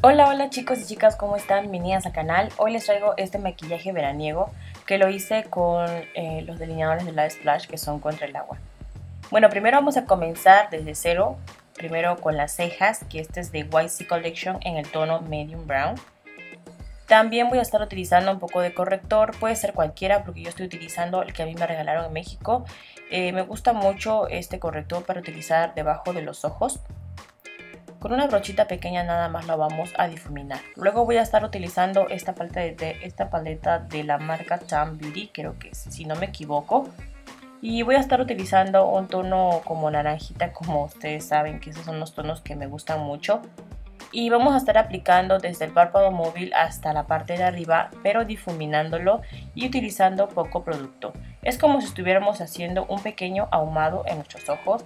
Hola, hola chicos y chicas, ¿cómo están? Bienvenidas al canal. Hoy les traigo este maquillaje veraniego que lo hice con eh, los delineadores de la Splash que son contra el agua. Bueno, primero vamos a comenzar desde cero, primero con las cejas, que este es de YC Collection en el tono Medium Brown. También voy a estar utilizando un poco de corrector, puede ser cualquiera porque yo estoy utilizando el que a mí me regalaron en México. Eh, me gusta mucho este corrector para utilizar debajo de los ojos. Con una brochita pequeña nada más lo vamos a difuminar. Luego voy a estar utilizando esta paleta de, esta paleta de la marca Tam Beauty, creo que es, si no me equivoco. Y voy a estar utilizando un tono como naranjita, como ustedes saben que esos son los tonos que me gustan mucho. Y vamos a estar aplicando desde el párpado móvil hasta la parte de arriba, pero difuminándolo y utilizando poco producto. Es como si estuviéramos haciendo un pequeño ahumado en nuestros ojos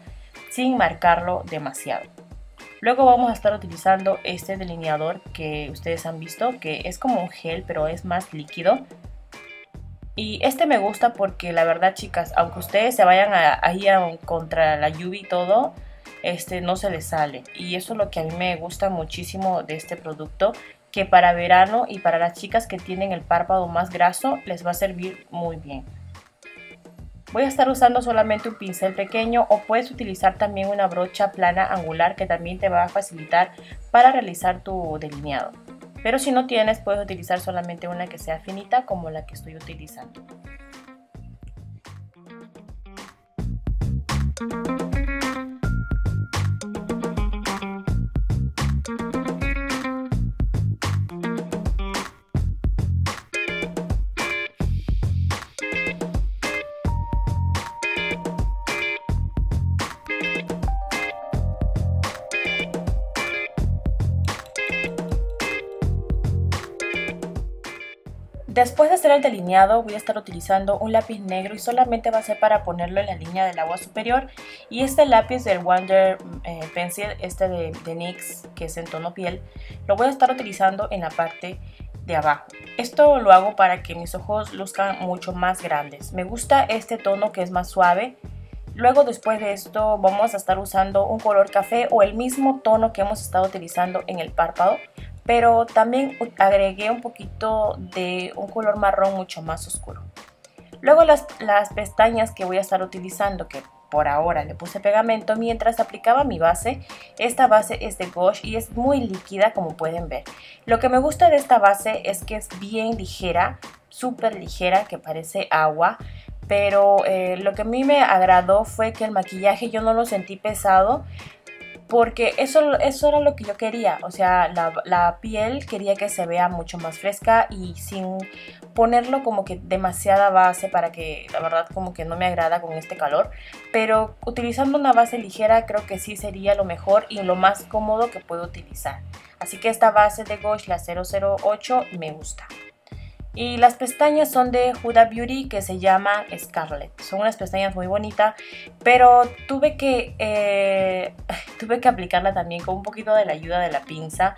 sin marcarlo demasiado. Luego vamos a estar utilizando este delineador que ustedes han visto, que es como un gel, pero es más líquido. Y este me gusta porque la verdad, chicas, aunque ustedes se vayan ahí contra la lluvia y todo, este no se les sale. Y eso es lo que a mí me gusta muchísimo de este producto, que para verano y para las chicas que tienen el párpado más graso les va a servir muy bien. Voy a estar usando solamente un pincel pequeño o puedes utilizar también una brocha plana angular que también te va a facilitar para realizar tu delineado. Pero si no tienes puedes utilizar solamente una que sea finita como la que estoy utilizando. Después de hacer el delineado voy a estar utilizando un lápiz negro y solamente va a ser para ponerlo en la línea del agua superior y este lápiz del Wonder eh, Pencil, este de, de NYX que es en tono piel, lo voy a estar utilizando en la parte de abajo. Esto lo hago para que mis ojos luzcan mucho más grandes. Me gusta este tono que es más suave. Luego después de esto vamos a estar usando un color café o el mismo tono que hemos estado utilizando en el párpado pero también agregué un poquito de un color marrón mucho más oscuro. Luego las, pestañas que voy a estar utilizando, que por ahora le puse pegamento mientras aplicaba mi base. Esta base es de Gosh y es muy líquida como pueden ver. Lo que me gusta de esta base es que es bien ligera, súper ligera, que parece agua. Pero eh, lo que a mí me agradó fue que el maquillaje yo no lo sentí pesado porque eso, eso era lo que yo quería, o sea, la, piel quería que se vea mucho más fresca y sin ponerlo como que demasiada base para que la verdad como que no me agrada con este calor, pero utilizando una base ligera creo que sí sería lo mejor y lo más cómodo que puedo utilizar. Así que esta base de Gosh, la 008, me gusta. Y las pestañas son de Huda Beauty que se llama Scarlett. Son unas pestañas muy bonitas, pero tuve que, eh, tuve que aplicarla también con un poquito de la ayuda de la pinza.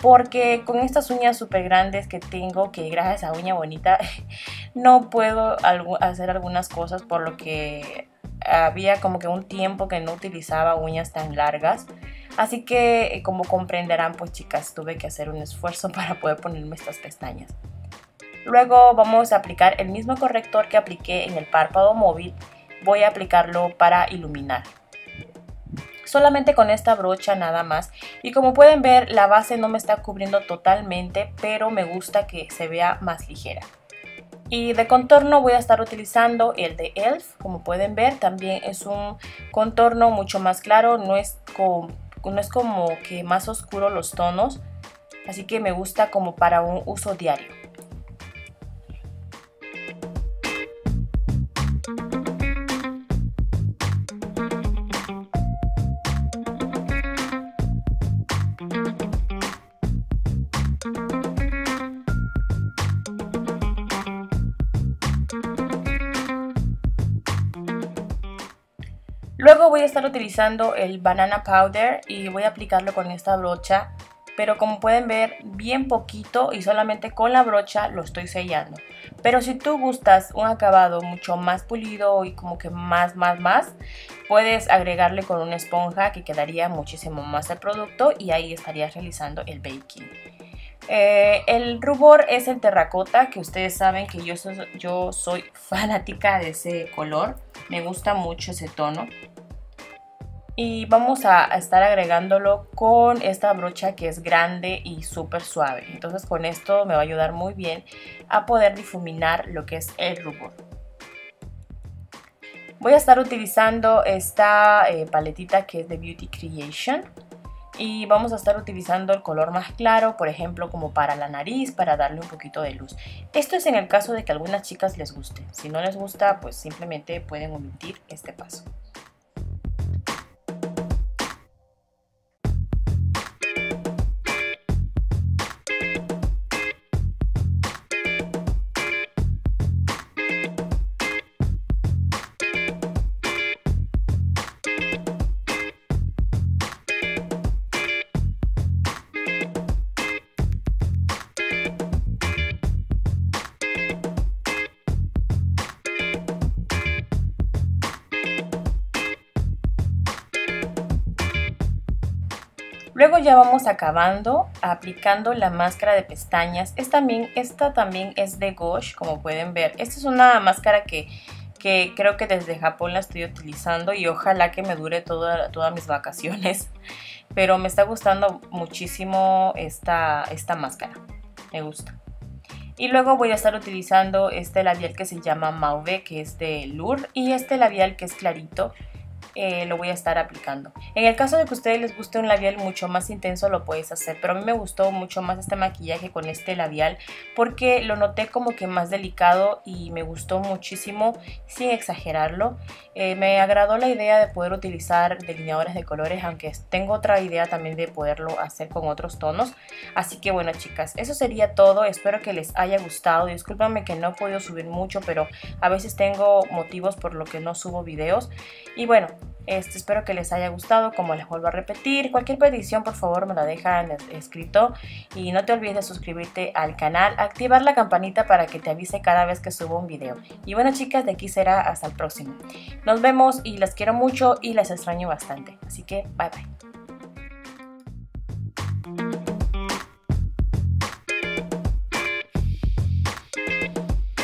Porque con estas uñas súper grandes que tengo, que gracias a uña bonita, no puedo hacer algunas cosas por lo que había como que un tiempo que no utilizaba uñas tan largas. Así que como comprenderán pues chicas tuve que hacer un esfuerzo para poder ponerme estas pestañas. Luego vamos a aplicar el mismo corrector que apliqué en el párpado móvil. Voy a aplicarlo para iluminar. Solamente con esta brocha nada más. Y como pueden ver la base no me está cubriendo totalmente, pero me gusta que se vea más ligera. Y de contorno voy a estar utilizando el de ELF, como pueden ver, también es un contorno mucho más claro, no es, como, no es como que más oscuro los tonos, así que me gusta como para un uso diario. Luego voy a estar utilizando el banana powder y voy a aplicarlo con esta brocha pero como pueden ver bien poquito y solamente con la brocha lo estoy sellando. Pero si tú gustas un acabado mucho más pulido y como que más, más, más, puedes agregarle con una esponja que quedaría muchísimo más el producto y ahí estarías realizando el baking. Eh, el rubor es el terracota, que ustedes saben que yo yo soy fanática de ese color. Me gusta mucho ese tono y vamos a estar agregándolo con esta brocha que es grande y súper suave entonces con esto me va a ayudar muy bien a poder difuminar lo que es el rubor voy a estar utilizando esta eh, paletita que es de Beauty Creation y vamos a estar utilizando el color más claro, por ejemplo, como para la nariz, para darle un poquito de luz. Esto es en el caso de que algunas chicas les guste. Si no les gusta, pues simplemente pueden omitir este paso. Luego ya vamos acabando aplicando la máscara de pestañas. Esta también, esta también es de Gosh, como pueden ver. Esta es una máscara que, que creo que desde Japón la estoy utilizando y ojalá que me dure toda, todas mis vacaciones. Pero me está gustando muchísimo esta, esta máscara. Me gusta. Y luego voy a estar utilizando este labial que se llama Mauve, que es de Lure. Y este labial que es clarito, eh, lo voy a estar aplicando. En el caso de que a ustedes les guste un labial mucho más intenso lo puedes hacer, pero a mí me gustó mucho más este maquillaje con este labial porque lo noté como que más delicado y me gustó muchísimo sin exagerarlo. Eh, me agradó la idea de poder utilizar delineadores de colores, aunque tengo otra idea también de poderlo hacer con otros tonos. Así que bueno chicas, eso sería todo. Espero que les haya gustado. Discúlpame que no he podido subir mucho, pero a veces tengo motivos por lo que no subo videos. Y bueno, espero que les haya gustado, como les vuelvo a repetir. Cualquier petición por favor me la dejan escrito y no te olvides de suscribirte al canal, activar la campanita para que te avise cada vez que subo un video. Y bueno chicas, de aquí será hasta el próximo. Nos vemos y las quiero mucho y las extraño bastante. Así que bye bye.